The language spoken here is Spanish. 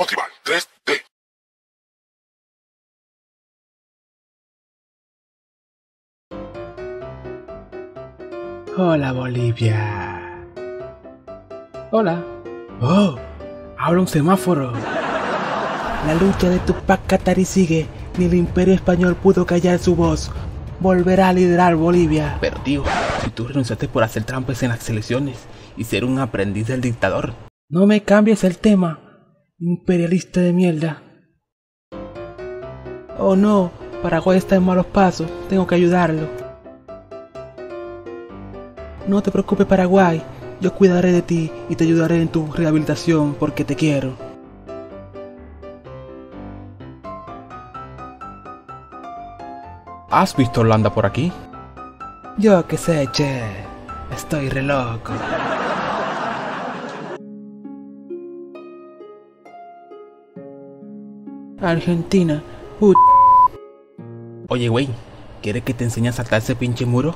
Contribal 3D. Hola Bolivia. Hola. Oh, habla un semáforo. La lucha de Tupac Katari sigue. Ni el imperio español pudo callar su voz. Volverá a liderar Bolivia. Pero tío, si tú renunciaste por hacer trampas en las elecciones y ser un aprendiz del dictador. No me cambies el tema, imperialista de mierda. Oh no, Paraguay está en malos pasos. Tengo que ayudarlo. No te preocupes Paraguay, yo cuidaré de ti y te ayudaré en tu rehabilitación porque te quiero. ¿Has visto Holanda por aquí? Yo qué sé, che. Estoy re loco. Argentina, put. Oye, güey, ¿quieres que te enseñe a saltar ese pinche muro?